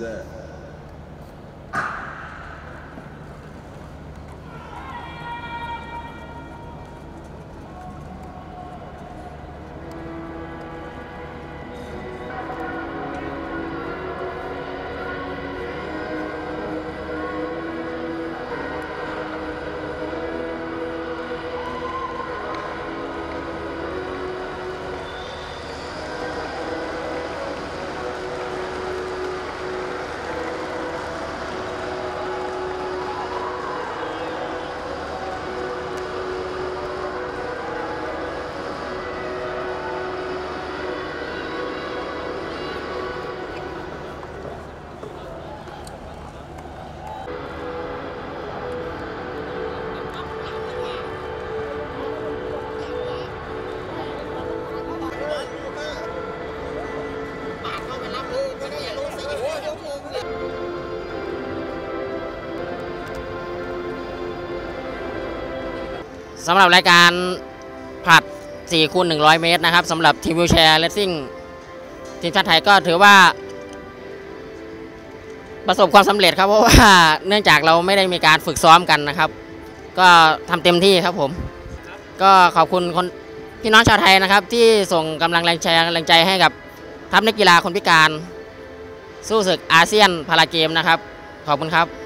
Set. สำหรับรายการผัด4คูณ100 เมตรนะครับสำหรับทีมวิวแชร์เลสซิ่งทีมชาติไทยก็ถือว่า ประสบความสำเร็จครับ เพราะว่าเนื่องจากเราไม่ได้มีการฝึกซ้อมกันนะครับ ก็ทำเต็มที่ครับผม ก็ขอบคุณคนพี่น้องชาวไทยนะครับ ที่ส่งกำลังแรงใจแรงใจให้กับทัพนักกีฬาคนพิการ สู้ศึกอาเซียนพาราเกมนะครับ ขอบคุณครับ